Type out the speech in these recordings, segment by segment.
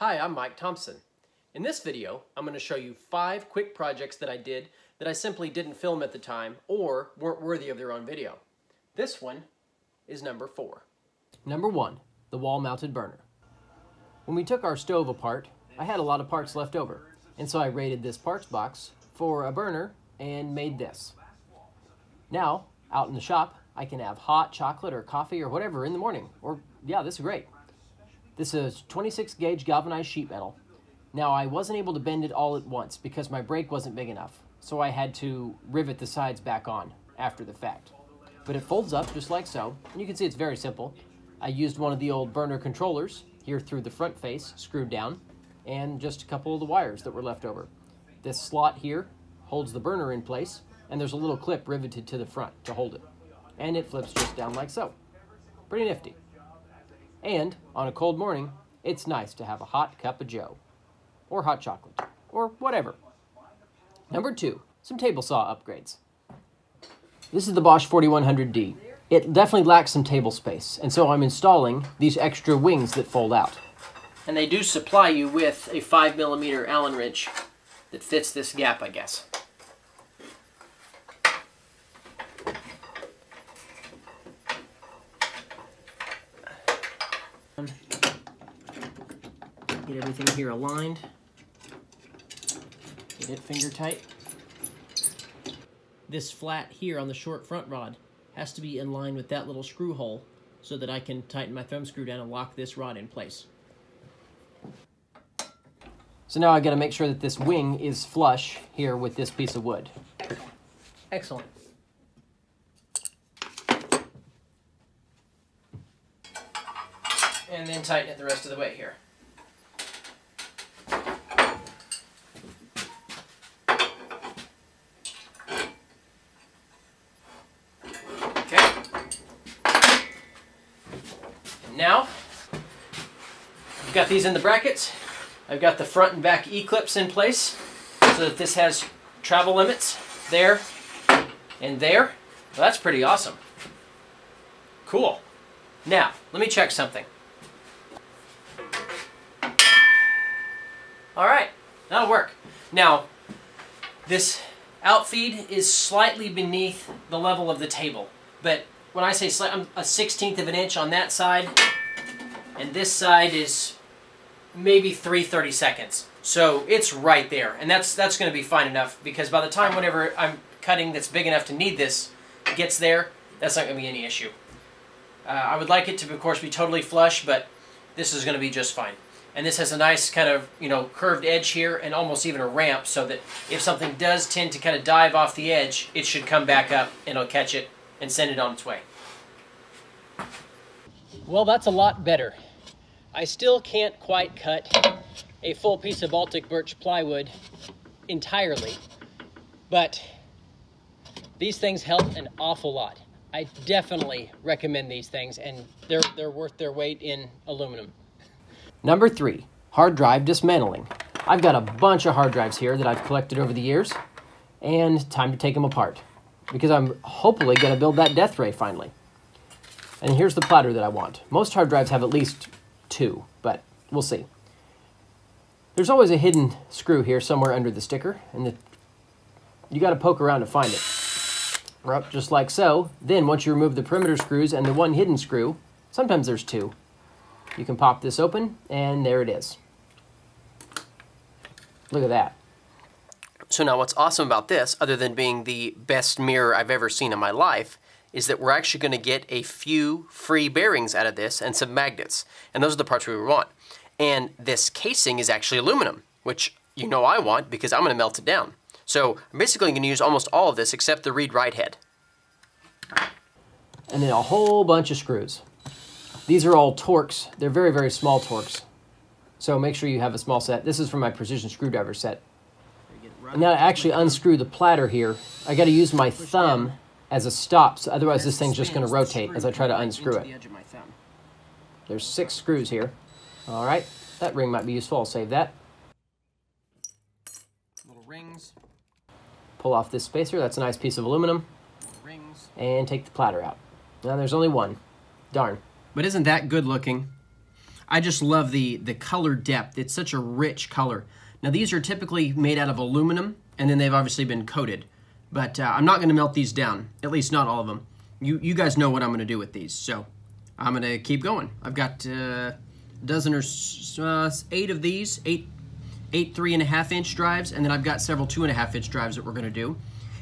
Hi, I'm Mike Thompson. In this video, I'm going to show you five quick projects that I did that I simply didn't film at the time or weren't worthy of their own video. This one is number four. Number one, the wall-mounted burner. When we took our stove apart, I had a lot of parts left over, and so I raided this parts box for a burner and made this. Now, out in the shop, I can have hot chocolate or coffee or whatever in the morning, or yeah, this is great. This is 26 gauge galvanized sheet metal. Now I wasn't able to bend it all at once because my brake wasn't big enough, so I had to rivet the sides back on after the fact. But it folds up just like so, and you can see it's very simple. I used one of the old burner controllers here through the front face, screwed down, and just a couple of the wires that were left over. This slot here holds the burner in place, and there's a little clip riveted to the front to hold it. And it flips just down like so. Pretty nifty. And on a cold morning, it's nice to have a hot cup of joe, or hot chocolate, or whatever. Number two, some table saw upgrades. This is the Bosch 4100D. It definitely lacks some table space, and so I'm installing these extra wings that fold out. And they do supply you with a 5 millimeter Allen wrench that fits this gap, I guess. Get everything here aligned. Get it finger tight. This flat here on the short front rod has to be in line with that little screw hole so that I can tighten my thumb screw down and lock this rod in place. So now I've got to make sure that this wing is flush here with this piece of wood. Excellent. And then tighten it the rest of the way here. Now, I've got these in the brackets. I've got the front and back E-clips in place so that this has travel limits there and there. Well, that's pretty awesome. Cool. Now, let me check something. All right, that'll work. Now, this outfeed is slightly beneath the level of the table, but when I say slight, I'm a 16th of an inch on that side, and this side is maybe 3 30 seconds. So it's right there, and that's that's going to be fine enough because by the time whenever I'm cutting that's big enough to need this gets there, that's not going to be any issue. Uh, I would like it to, of course, be totally flush, but this is going to be just fine. And this has a nice kind of, you know, curved edge here and almost even a ramp so that if something does tend to kind of dive off the edge, it should come back up and it'll catch it and send it on its way. Well, that's a lot better. I still can't quite cut a full piece of Baltic birch plywood entirely, but these things help an awful lot. I definitely recommend these things, and they're, they're worth their weight in aluminum. Number three, hard drive dismantling. I've got a bunch of hard drives here that I've collected over the years, and time to take them apart because I'm hopefully going to build that death ray finally. And here's the platter that I want. Most hard drives have at least two, but we'll see. There's always a hidden screw here somewhere under the sticker, and the, you got to poke around to find it. Just like so. Then once you remove the perimeter screws and the one hidden screw, sometimes there's two, you can pop this open, and there it is. Look at that. So now what's awesome about this, other than being the best mirror I've ever seen in my life, is that we're actually going to get a few free bearings out of this and some magnets. And those are the parts we want. And this casing is actually aluminum, which you know I want because I'm going to melt it down. So I'm basically to use almost all of this except the read-write head. And then a whole bunch of screws. These are all Torx. They're very, very small Torx. So make sure you have a small set. This is from my precision screwdriver set. Now to actually unscrew the platter here, I got to use my thumb as a stop, so otherwise this thing's just going to rotate as I try to unscrew it. There's six screws here. All right, that ring might be useful. I'll save that. Little rings. Pull off this spacer. That's a nice piece of aluminum. Rings. And take the platter out. Now there's only one. Darn. But isn't that good looking? I just love the, the color depth. It's such a rich color. Now these are typically made out of aluminum and then they've obviously been coated. But uh, I'm not going to melt these down, at least not all of them. You, you guys know what I'm going to do with these, so I'm going to keep going. I've got uh, a dozen or uh, eight of these, eight, eight three and a half inch drives, and then I've got several two and a half inch drives that we're going to do.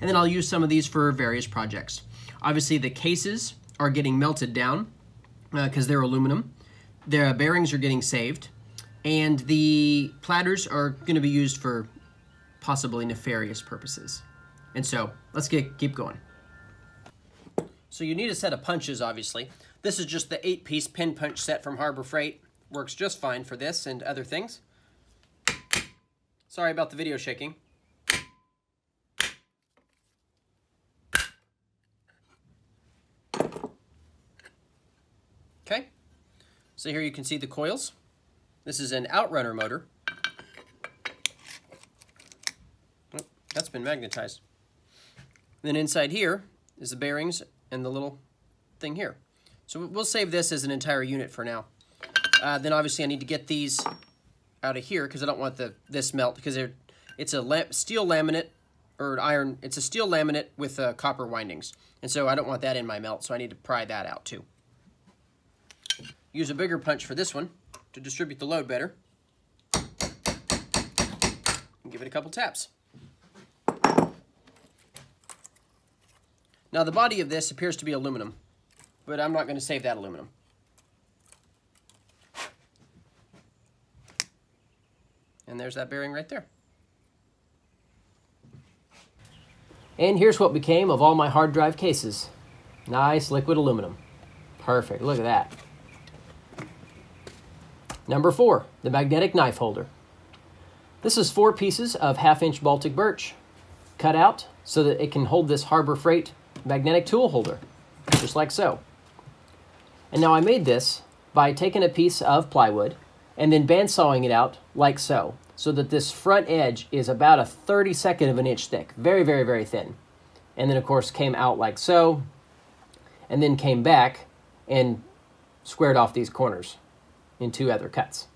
And then I'll use some of these for various projects. Obviously the cases are getting melted down because uh, they're aluminum. The bearings are getting saved. And the platters are going to be used for possibly nefarious purposes. And so, let's get keep going. So you need a set of punches, obviously. This is just the eight-piece pin punch set from Harbor Freight. Works just fine for this and other things. Sorry about the video shaking. Okay, so here you can see the coils. This is an outrunner motor. Oh, that's been magnetized. then inside here is the bearings and the little thing here. So we'll save this as an entire unit for now. Uh, then obviously I need to get these out of here because I don't want the this melt because it's a lam steel laminate or iron. It's a steel laminate with uh, copper windings. And so I don't want that in my melt, so I need to pry that out too. Use a bigger punch for this one to distribute the load better. And give it a couple taps. Now the body of this appears to be aluminum, but I'm not going to save that aluminum. And there's that bearing right there. And here's what became of all my hard drive cases. Nice liquid aluminum. Perfect, look at that. Number four, the magnetic knife holder. This is four pieces of half-inch Baltic birch, cut out so that it can hold this Harbor Freight magnetic tool holder, just like so. And now I made this by taking a piece of plywood and then bandsawing it out like so, so that this front edge is about a 32nd of an inch thick, very, very, very thin. And then of course came out like so, and then came back and squared off these corners in two other cuts.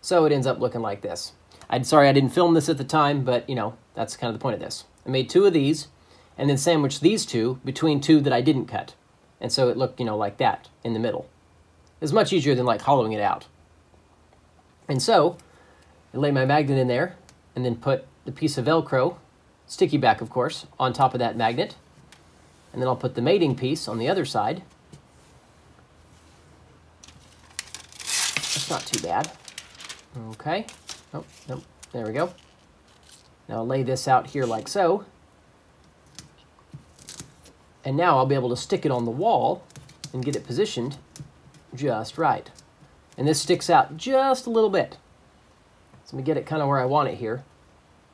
So it ends up looking like this. I'm sorry I didn't film this at the time, but you know, that's kind of the point of this. I made two of these and then sandwiched these two between two that I didn't cut. And so it looked, you know, like that in the middle. It's much easier than like hollowing it out. And so I lay my magnet in there and then put the piece of Velcro, sticky back of course, on top of that magnet. And then I'll put the mating piece on the other side. Not too bad. Okay. Oh, nope. There we go. Now I'll lay this out here like so. And now I'll be able to stick it on the wall and get it positioned just right. And this sticks out just a little bit. So let me get it kind of where I want it here.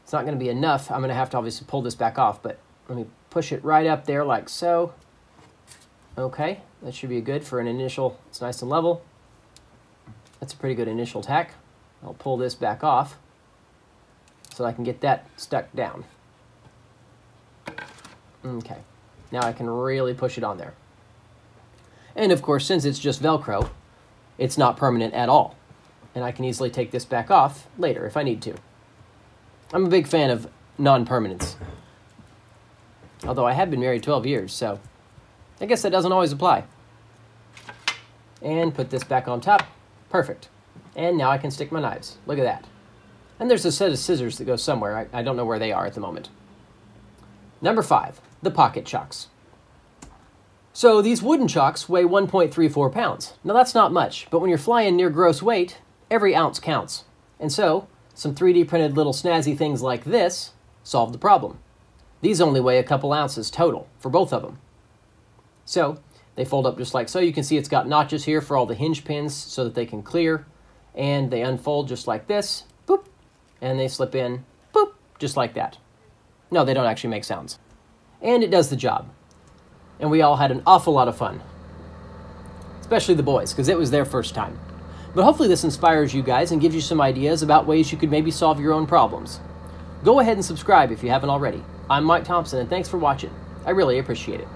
It's not going to be enough. I'm going to have to obviously pull this back off, but let me push it right up there like so. Okay, that should be good for an initial, it's nice and level. That's a pretty good initial tack. I'll pull this back off so I can get that stuck down. Okay. Now I can really push it on there. And of course, since it's just Velcro, it's not permanent at all. And I can easily take this back off later if I need to. I'm a big fan of non-permanence. Although I have been married 12 years, so I guess that doesn't always apply. And put this back on top. Perfect. And now I can stick my knives. Look at that. And there's a set of scissors that go somewhere. I, I don't know where they are at the moment. Number five, the pocket chocks. So these wooden chocks weigh 1.34 pounds. Now that's not much, but when you're flying near gross weight, every ounce counts. And so, some 3D printed little snazzy things like this solve the problem. These only weigh a couple ounces total for both of them. So, they fold up just like so. You can see it's got notches here for all the hinge pins so that they can clear. And they unfold just like this, boop, and they slip in, boop, just like that. No, they don't actually make sounds. And it does the job. And we all had an awful lot of fun. Especially the boys, because it was their first time. But hopefully this inspires you guys and gives you some ideas about ways you could maybe solve your own problems. Go ahead and subscribe if you haven't already. I'm Mike Thompson, and thanks for watching. I really appreciate it.